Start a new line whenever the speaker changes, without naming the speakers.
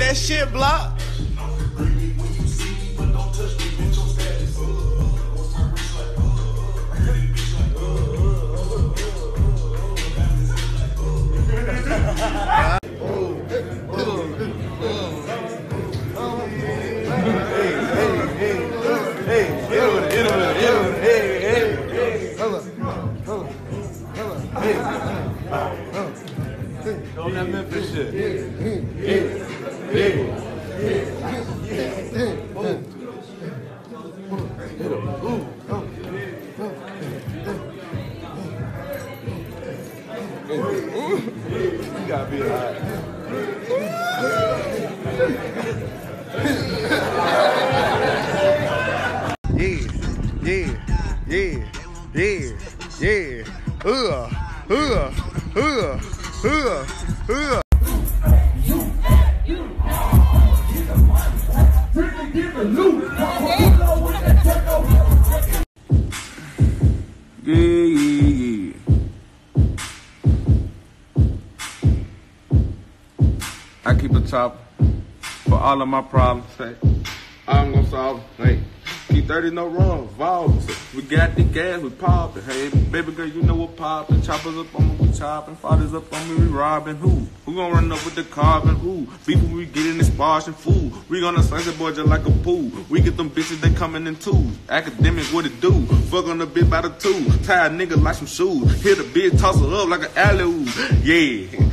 that shit, block.
On that Memphis shit. You gotta be high.
Yeah, yeah, yeah, yeah, yeah. Yeah, yeah. Uh, uh, uh,
Yeah, yeah, yeah. I keep a top for all of my problems. Hey, I'm gonna solve. Hey, keep 30 no wrong. Valves. We got the gas, we poppin'. Hey, baby girl, you know what poppin'. Choppers up on me, we choppin'. Fathers up on me, we robbin'. Who? Who gonna run up with the carbon? Who? People we get in this and food. We gonna slice the boy just like a pool. We get them bitches, they comin' in twos. Academic, what it do? Fuck on the bitch by the two. Tie a nigga like some shoes. Hit a bitch, toss her up like an alley oop. Yeah.